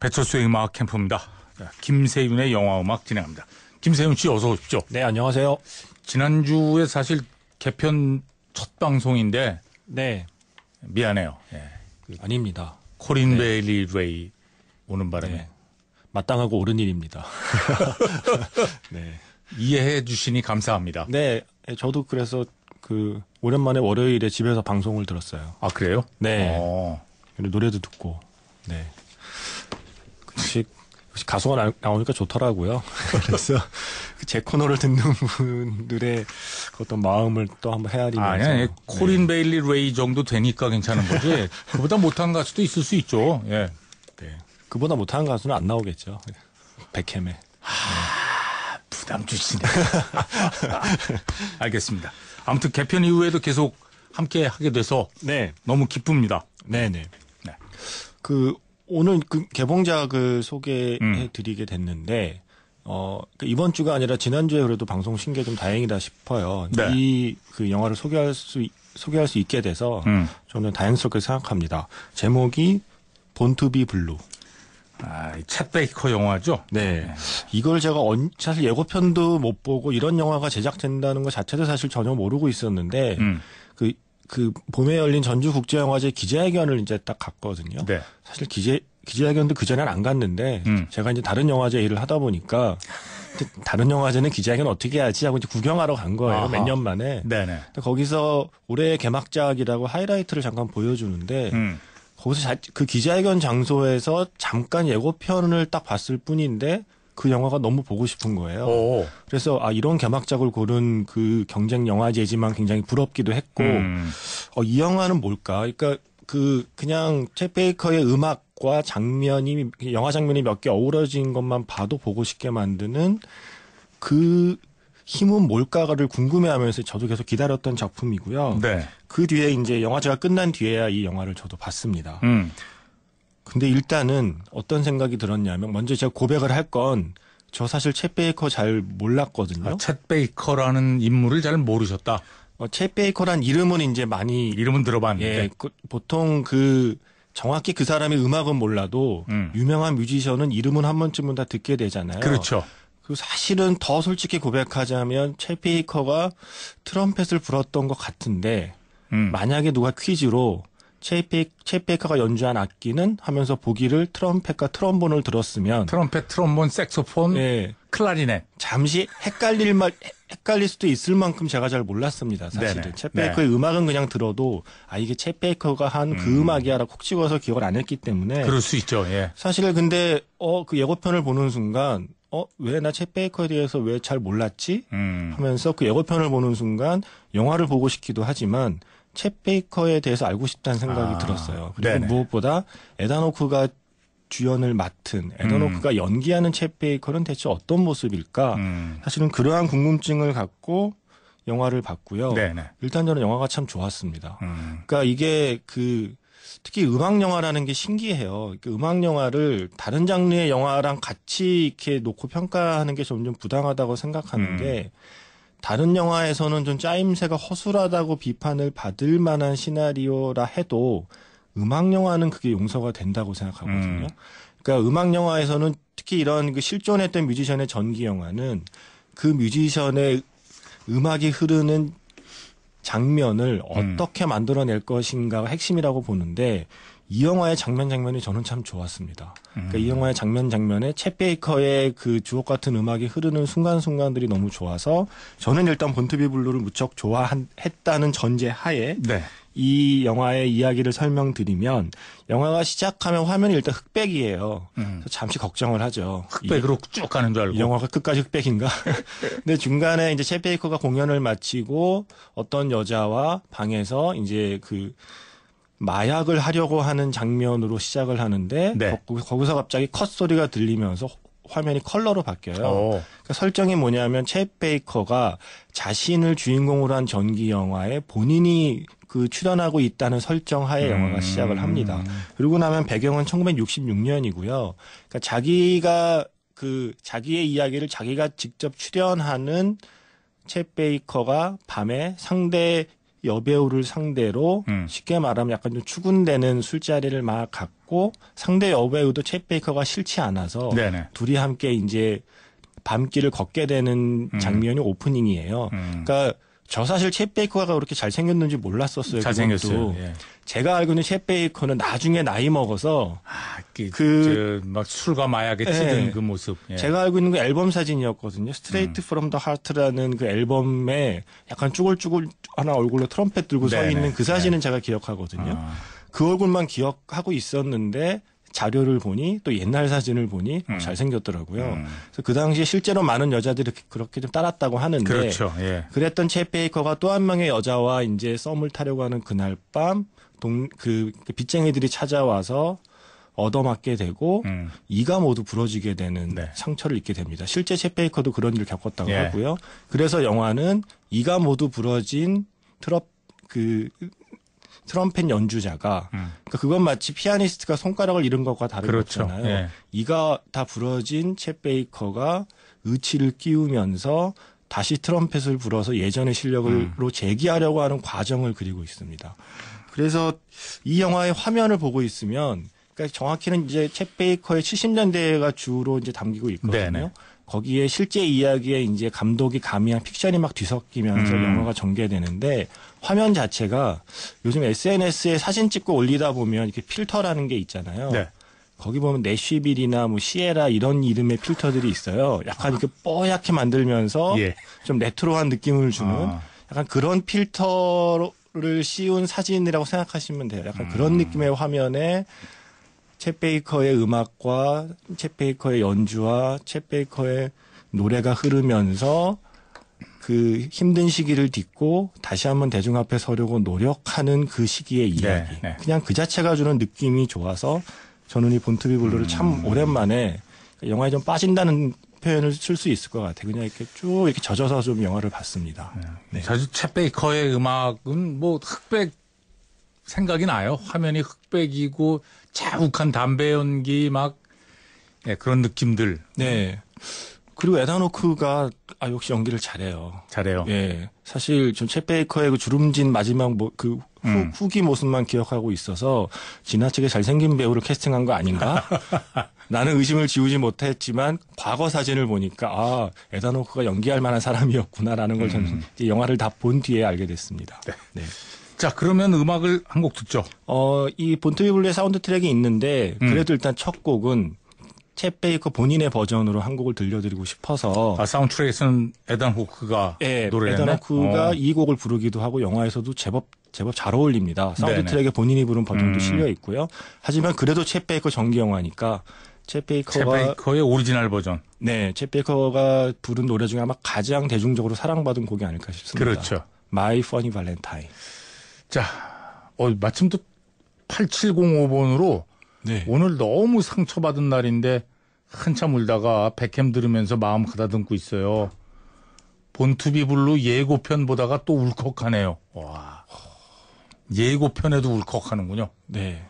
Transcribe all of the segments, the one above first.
배철수의 음악 캠프입니다. 김세윤의 영화 음악 진행합니다. 김세윤 씨 어서 오십시오. 네, 안녕하세요. 지난주에 사실 개편 첫 방송인데 네, 미안해요. 예. 아닙니다. 코린 베일리 레이 오는 바람에 네. 마땅하고 옳은 일입니다. 네. 이해해 주시니 감사합니다. 네, 저도 그래서 그 오랜만에 월요일에 집에서 방송을 들었어요. 아 그래요? 네. 어. 그리고 노래도 듣고. 네. 역시 역시 가수가 나, 나오니까 좋더라고요. 그래서 그제 코너를 듣는 분들의 그 어떤 마음을 또 한번 헤아리면서 아니, 아니 네. 코린 베일리 레이 정도 되니까 괜찮은 거지. 그보다 못한 가수도 있을 수 있죠. 예. 네. 그보다 못한 가수는 안 나오겠죠. 백햄에. 부담 주시네. 알겠습니다. 아무튼 개편 이후에도 계속 함께 하게 돼서 네. 너무 기쁩니다. 네네. 네. 그 오늘 그 개봉작을 소개해 음. 드리게 됐는데 어그 이번 주가 아니라 지난주에 그래도 방송 쉰 게 좀 다행이다 싶어요. 네. 이그 영화를 소개할 수 있- 소개할 수 있게 돼서 음. 저는 다행스럽게 생각합니다. 제목이 Born to Be Blue. 아, 이 쳇 베이커 영화죠? 네. 이걸 제가 언- 사실 예고편도 못 보고 이런 영화가 제작된다는 것 자체도 사실 전혀 모르고 있었는데 음. 그, 그 봄에 열린 전주국제영화제 기자회견을 이제 딱 갔거든요. 네. 사실 기재 기자회견도 그 전엔 안 갔는데 음. 제가 이제 다른 영화제 일을 하다 보니까 다른 영화제는 기자회견 어떻게 해야지 하고 이제 구경하러 간 거예요. 몇 년 만에. 네네. 거기서 올해 개막작이라고 하이라이트를 잠깐 보여주는데 음. 거기서 자- 그 기자회견 장소에서 잠깐 예고편을 딱 봤을 뿐인데 그 영화가 너무 보고 싶은 거예요. 오. 그래서 아 이런 개막작을 고른 그 경쟁 영화제지만 굉장히 부럽기도 했고 음. 어, 이 영화는 뭘까? 그러니까 그 그냥 챗 베이커의 음악과 장면이 영화 장면이 몇 개 어우러진 것만 봐도 보고 싶게 만드는 그 힘은 뭘까를 궁금해하면서 저도 계속 기다렸던 작품이고요. 네. 그 뒤에 이제 영화제가 끝난 뒤에야 이 영화를 저도 봤습니다. 음. 근데 일단은 어떤 생각이 들었냐면 먼저 제가 고백을 할 건 저 사실 챗 베이커 잘 몰랐거든요. 아, 챗 베이커라는 인물을 잘 모르셨다. 어, 챗 베이커란 이름은 이제 많이 이름은 들어봤는데. 예, 그, 보통 그 정확히 그 사람의 음악은 몰라도 음. 유명한 뮤지션은 이름은 한 번쯤은 다 듣게 되잖아요. 그렇죠. 그 사실은 더 솔직히 고백하자면 챗 베이커가 트럼펫을 불었던 것 같은데 음. 만약에 누가 퀴즈로 챗 베이커가 연주한 악기는 하면서 보기를 트럼펫과 트럼본을 들었으면 트럼펫, 트럼본, 색소폰, 예, 클라리넷. 잠시 헷갈릴 말 헷갈릴 수도 있을 만큼 제가 잘 몰랐습니다. 사실은. 챗 베이커의 음악은 그냥 들어도 아 이게 챗 베이커가 한그 음. 악이야라콕 찍어서 기억을 안 했기 때문에 그럴 수 있죠. 예. 사실 근데 어 그 예고편을 보는 순간 어 왜나챗 베이커에 대해서 왜 잘 몰랐지 음. 하면서 그 예고편을 보는 순간 영화를 보고 싶기도 하지만 챗 베이커에 대해서 알고 싶다는 생각이 아, 들었어요. 그리고 네네. 무엇보다 에다노크가 주연을 맡은 에다노크가 연기하는 챗 베이커는 대체 어떤 모습일까? 음. 사실은 그러한 궁금증을 갖고 영화를 봤고요. 네네. 일단 저는 영화가 참 좋았습니다. 음. 그러니까 이게 그 특히 음악 영화라는 게 신기해요. 그 음악 영화를 다른 장르의 영화랑 같이 이렇게 놓고 평가하는 게 점점 부당하다고 생각하는 음. 게 다른 영화에서는 좀 짜임새가 허술하다고 비판을 받을 만한 시나리오라 해도 음악 영화는 그게 용서가 된다고 생각하거든요. 음. 그러니까 음악 영화에서는 특히 이런 그 실존했던 뮤지션의 전기 영화는 그 뮤지션의 음악이 흐르는 장면을 음. 어떻게 만들어낼 것인가가 핵심이라고 보는데 이 영화의 장면 장면이 저는 참 좋았습니다. 그러니까 음. 이 영화의 장면 장면에 챗 베이커의 그 주옥 같은 음악이 흐르는 순간 순간들이 너무 좋아서 저는 일단 본투비 블루를 무척 좋아했다는 전제 하에 네. 이 영화의 이야기를 설명드리면 영화가 시작하면 화면이 일단 흑백이에요. 음. 잠시 걱정을 하죠. 흑백으로 쭉 가는 줄 알고. 이 영화가 끝까지 흑백인가? 근데 중간에 이제 챗 베이커가 공연을 마치고 어떤 여자와 방에서 이제 그 마약을 하려고 하는 장면으로 시작을 하는데 네. 거, 거기서 갑자기 컷 소리가 들리면서 화면이 컬러로 바뀌어요. 오. 그러니까 설정이 뭐냐면 챗 베이커가 자신을 주인공으로 한 전기 영화에 본인이 그 출연하고 있다는 설정 하에 영화가 음. 시작을 합니다. 그러고 나면 배경은 1966년이고요. 그러니까 자기가 그 자기의 이야기를 자기가 직접 출연하는 챗 베이커가 밤에 상대의 여배우를 상대로 음. 쉽게 말하면 약간 좀 추근되는 술자리를 막 갖고 상대 여배우도 챗 베이커가 싫지 않아서 네네. 둘이 함께 이제 밤길을 걷게 되는 음. 장면이 오프닝이에요. 음. 그러니까 저 사실 쳇 베이커가 그렇게 잘생겼는지 몰랐었어요. 잘생겼어요. 예. 제가 알고 있는 쳇 베이커는 나중에 나이 먹어서 아, 그, 그- 저, 막 술과 마약에 찌든 예. 그 모습. 예. 제가 알고 있는 그 앨범 사진이었거든요. Straight from the Heart라는 그 앨범에 약간 쭈글쭈글한 얼굴로 트럼펫 들고 서 네네. 있는 그 사진은 제가 기억하거든요. 아, 그 얼굴만 기억하고 있었는데 자료를 보니 또 옛날 사진을 보니 음. 잘생겼더라고요. 음. 그래서 그 당시에 실제로 많은 여자들이 그렇게 좀 따랐다고 하는데 그렇죠. 예. 그랬던 챗 베이커가 또 한 명의 여자와 이제 썸을 타려고 하는 그날 밤, 동, 그, 그 빚쟁이들이 찾아와서 얻어맞게 되고, 음. 이가 모두 부러지게 되는 네. 상처를 입게 됩니다. 실제 챗 베이커도 그런 일을 겪었다고 예. 하고요. 그래서 영화는 이가 모두 부러진 트럽, 그, 트럼펫 연주자가, 음. 그러니까 그건 마치 피아니스트가 손가락을 잃은 것과 다른 그렇죠. 거잖아요. 예. 이가 다 부러진 챗 베이커가 의치를 끼우면서 다시 트럼펫을 불어서 예전의 실력으로 재기하려고 하는 과정을 그리고 있습니다. 그래서 이 영화의 화면을 보고 있으면 그러니까 정확히는 이제 챗 베이커의 70년대가 주로 이제 담기고 있거든요. 네네. 거기에 실제 이야기에 이제 감독이 가미한 픽션이 막 뒤섞이면서 음. 영화가 전개되는데 화면 자체가 요즘 SNS에 사진 찍고 올리다 보면 이렇게 필터라는 게 있잖아요. 네. 거기 보면 내쉬빌이나 뭐 시에라 이런 이름의 필터들이 있어요. 약간 이렇게 뽀얗게 만들면서 예. 좀 레트로한 느낌을 주는 아. 약간 그런 필터를 씌운 사진이라고 생각하시면 돼요. 약간 그런 음. 느낌의 화면에 챗 베이커의 음악과 챗 베이커의 연주와 챗 베이커의 노래가 흐르면서 그 힘든 시기를 딛고 다시 한번 대중 앞에 서려고 노력하는 그 시기의 이야기. 네. 그냥 그 자체가 주는 느낌이 좋아서 저는 이 본투비 블루를 참 음. 오랜만에 영화에 좀 빠진다는 표현을 쓸 수 있을 것 같아요. 그냥 이렇게 쭉 이렇게 젖어서 좀 영화를 봤습니다. 네. 사실 챗 베이커의 음악은 뭐 흑백 생각이 나요. 화면이 흑백이고 자욱한 담배 연기 막 예, 그런 느낌들 네. 그리고 에단 호크가 아 역시 연기를 잘해요. 잘해요. 예. 사실 좀 쳇 베이커의 그 주름진 마지막 뭐그 음. 후기 모습만 기억하고 있어서 지나치게 잘생긴 배우를 캐스팅한 거 아닌가? 나는 의심을 지우지 못했지만 과거 사진을 보니까 아 에단 호크가 연기할 만한 사람이었구나라는 걸 저는 이제 영화를 다 본 뒤에 알게 됐습니다. 음. 네. 네. 자 그러면 음악을 한 곡 듣죠. 어, 이 Born to Be Blue의 사운드 트랙이 있는데 음. 그래도 일단 첫 곡은 쳇 베이커 본인의 버전으로 한 곡을 들려드리고 싶어서 아 사운드 트랙에서는 에단 호크가 예, 노래했네. 에단 호크가 어. 이 곡을 부르기도 하고 영화에서도 제법 제법 잘 어울립니다. 사운드 네네. 트랙에 본인이 부른 버전도 음. 실려 있고요. 하지만 그래도 쳇 베이커 전기 영화니까 쳇 쳇 베이커가 베이커의 오리지널 버전. 네, 쳇 베이커가 부른 노래 중에 아마 가장 대중적으로 사랑받은 곡이 아닐까 싶습니다. 그렇죠. My Funny Valentine. 자, 어, 마침 또 8705번으로 네. 오늘 너무 상처받은 날인데 한참 울다가 배캠 들으면서 마음 가다듬고 있어요. Born to Be Blue 예고편 보다가 또 울컥하네요. 와. 예고편에도 울컥하는군요. 네.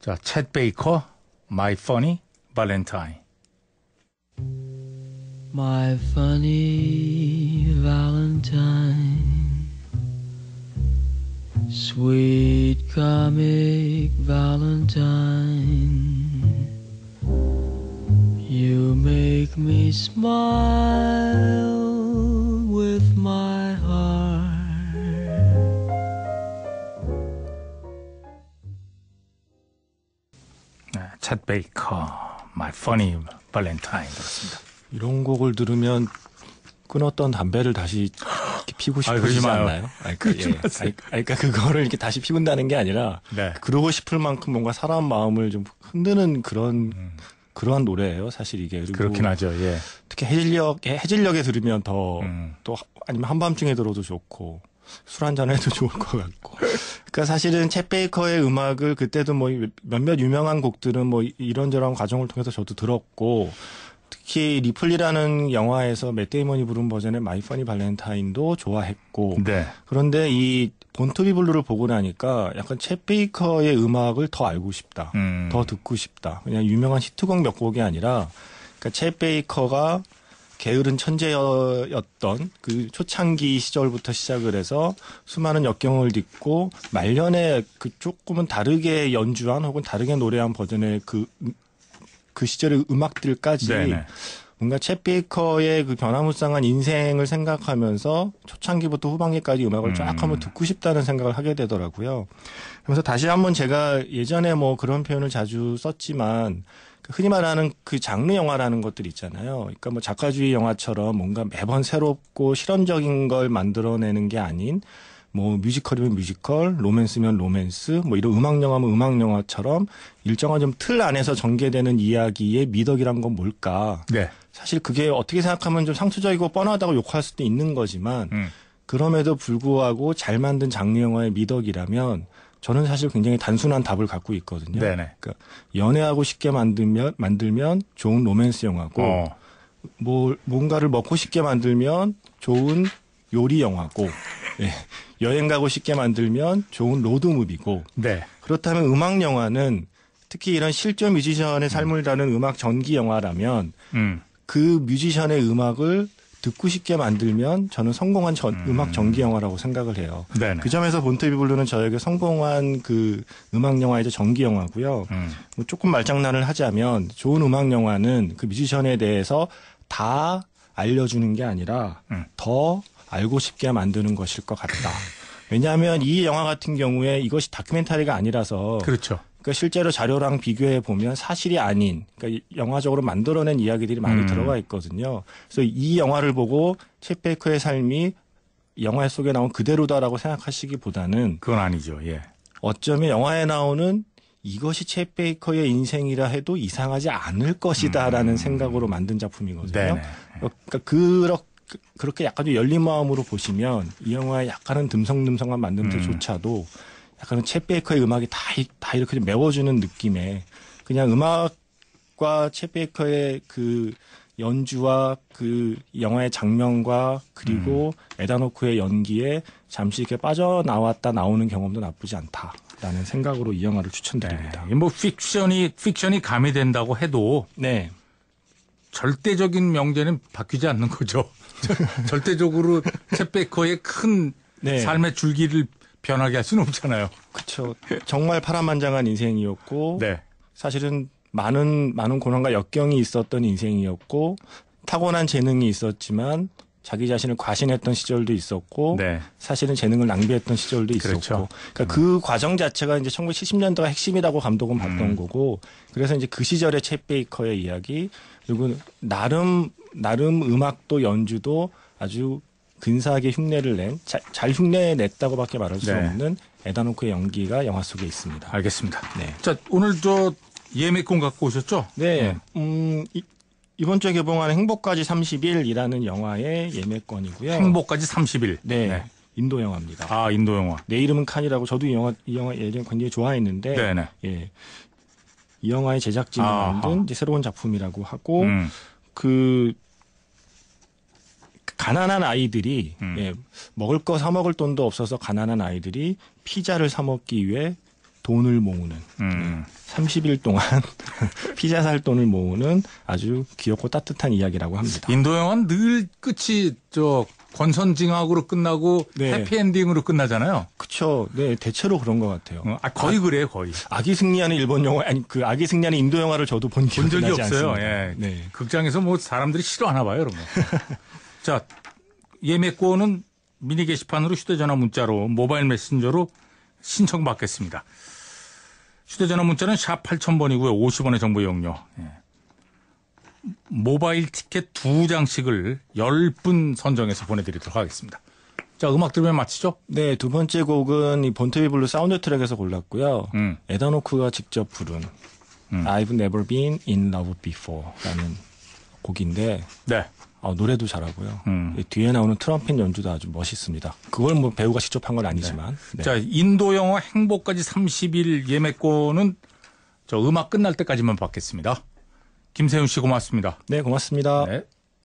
자, 쳇 베이커, My Funny Valentine. My funny Valentine, sweet comic Valentine, you make me smile with my heart. 네, 챗 베이커, My Funny Valentine 그렇습니다. 이런 곡을 들으면 끊었던 담배를 다시 피고 싶어지지 마요. 않나요? 아니, 그러니까, 예. 아니, 그러니까 그거를 이렇게 다시 피운다는 게 아니라 네. 그러고 싶을 만큼 뭔가 사람 마음을 좀 흔드는 그런 그러한 노래예요. 사실 이게 음. 그렇긴 하죠. 예. 특히 해질녘 해질녘에 들으면 더또 음. 아니면 한밤중에 들어도 좋고 술 한잔 해도 좋을 것 같고. 그러니까 사실은 챗 베이커의 음악을 그때도 뭐 몇몇 유명한 곡들은 뭐 이런저런 과정을 통해서 저도 들었고 특히 리플리라는 영화에서 맷 데이먼이 부른 버전의 My Funny Valentine도 좋아했고 네. 그런데 이 Born to Be Blue를 보고 나니까 약간 쳇 베이커의 음악을 더 알고 싶다. 음. 더 듣고 싶다. 그냥 유명한 히트곡 몇 곡이 아니라 그러니까 쳇 베이커가 게으른 천재였던 그 초창기 시절부터 시작을 해서 수많은 역경을 딛고 말년에 그 조금은 다르게 연주한 혹은 다르게 노래한 버전의 그, 그 시절의 음악들까지 네네. 뭔가 쳇 베이커의 그 변화무쌍한 인생을 생각하면서 초창기부터 후반기까지 음악을 음. 쫙 한번 듣고 싶다는 생각을 하게 되더라고요. 그래서 다시 한번 제가 예전에 뭐 그런 표현을 자주 썼지만 그 흔히 말하는 그 장르 영화라는 것들 있잖아요. 그러니까 뭐 작가주의 영화처럼 뭔가 매번 새롭고 실험적인 걸 만들어내는 게 아닌 뭐 뮤지컬이면 뮤지컬, 로맨스면 로맨스, 뭐 이런 음악 영화면 음악 영화처럼 일정한 좀 틀 안에서 전개되는 이야기의 미덕이란 건 뭘까? 네. 사실 그게 어떻게 생각하면 좀 상투적이고 뻔하다고 욕할 수도 있는 거지만 음. 그럼에도 불구하고 잘 만든 장르 영화의 미덕이라면 저는 사실 굉장히 단순한 답을 갖고 있거든요. 네네. 그러니까 연애하고 싶게 만들면 만들면 좋은 로맨스 영화고 어. 뭐 뭔가를 먹고 싶게 만들면 좋은 요리 영화고 예. 여행 가고 싶게 만들면 좋은 로드 무비고 네. 그렇다면 음악 영화는 특히 이런 실존 뮤지션의 삶을 다룬 음악 전기 영화라면 음. 그 뮤지션의 음악을 듣고 싶게 만들면 저는 성공한 전- 음악 전기 영화라고 생각을 해요. 네네. 그 점에서 Born to Be Blue는 저에게 성공한 그 음악 영화이자 전기 영화고요. 음. 뭐 조금 말장난을 하자면 좋은 음악 영화는 그 뮤지션에 대해서 다 알려주는 게 아니라 음. 더 알고 싶게 만드는 것일 것 같다. 왜냐하면 이 영화 같은 경우에 이것이 다큐멘터리가 아니라서 그렇죠. 그러니까 실제로 자료랑 비교해 보면 사실이 아닌 그러니까 영화적으로 만들어낸 이야기들이 많이 음. 들어가 있거든요. 그래서 이 영화를 보고 챗 베이커의 삶이 영화 속에 나온 그대로다라고 생각하시기보다는 그건 아니죠. 예. 어쩌면 영화에 나오는 이것이 챗 베이커의 인생이라 해도 이상하지 않을 것이다라는 생각으로 만든 작품이거든요. 음. 네네. 그러니까 그렇, 그렇게 약간 좀 열린 마음으로 보시면 이 영화의 약간은 듬성듬성한 만듦새조차도 약간은 챗 베이커의 음악이 다, 이- 다 이렇게 좀 메워주는 느낌의 그냥 음악과 챗 베이커의 그 연주와 그 영화의 장면과 그리고 에다노크의 연기에 잠시 이렇게 빠져나왔다 나오는 경험도 나쁘지 않다라는 생각으로 이 영화를 추천드립니다. 네. 뭐 픽션이 픽션이 가미된다고 해도 네. 절대적인 명제는 바뀌지 않는 거죠. 절대적으로 챗 베이커의 큰 네. 삶의 줄기를 변하게 할 수는 없잖아요. 그렇죠. 정말 파란만장한 인생이었고 네. 사실은 많은 많은 고난과 역경이 있었던 인생이었고 타고난 재능이 있었지만 자기 자신을 과신했던 시절도 있었고 네. 사실은 재능을 낭비했던 시절도 있었고 그렇죠. 그러니까 그 과정 자체가 이제 1970년대가 핵심이라고 감독은 봤던 음. 거고 그래서 이제 그 시절의 챗 베이커의 이야기 그리고 나름 나름 음악도 연주도 아주 근사하게 흉내를 낸잘 흉내 냈다고밖에 말할 수 네. 없는 에다노크의 연기가 영화 속에 있습니다. 알겠습니다. 네. 자, 오늘 저 예매권 갖고 오셨죠? 네. 음, 이, 이번 주에 개봉하는 행복까지 30일이라는 영화의 예매권이고요. 행복까지 30일. 네. 인도 영화입니다. 아, 인도 영화. 내 이름은 칸이라고 저도 이 영화 이 영화 예전에 굉장히 좋아했는데 네네. 예. 이 영화의 제작진이 아하. 만든 새로운 작품이라고 하고 음. 그 가난한 아이들이 음. 예, 먹을 거 사 먹을 돈도 없어서 가난한 아이들이 피자를 사 먹기 위해 돈을 모으는 음. 30일 동안 피자 살 돈을 모으는 아주 귀엽고 따뜻한 이야기라고 합니다. 인도 영화는 늘 끝이 저 권선징악으로 끝나고 네. 해피엔딩으로 끝나잖아요. 그쵸. 네, 대체로 그런 것 같아요. 어, 아, 거의 그래요, 거의. 아기 승리하는 일본 영화, 아니, 그 아기 승리하는 인도 영화를 저도 본 본 적이 없어요. 예. 네. 극장에서 뭐 사람들이 싫어하나 봐요, 거. 자, 예매권은 미니 게시판으로 휴대전화 문자로 모바일 메신저로 신청받겠습니다. 휴대전화 문자는 샵 8000번이고요. 50원의 정보 이용료. 예. 모바일 티켓 두 장씩을 10분 선정해서 보내드리도록 하겠습니다. 자, 음악 들으면 마치죠? 네, 두 번째 곡은 이 Born to Be Blue 사운드 트랙에서 골랐고요. 음. 에단 호크가 직접 부른 음. I've Never Been in Love Before라는 곡인데 네. 아, 노래도 잘하고요. 음. 이 뒤에 나오는 트럼펫 연주도 아주 멋있습니다. 그걸 뭐 배우가 직접 한 건 아니지만. 네. 자, 인도 영화 행복까지 30일 예매권은 저 음악 끝날 때까지만 받겠습니다. 김세윤 씨 고맙습니다. 네, 고맙습니다. 네.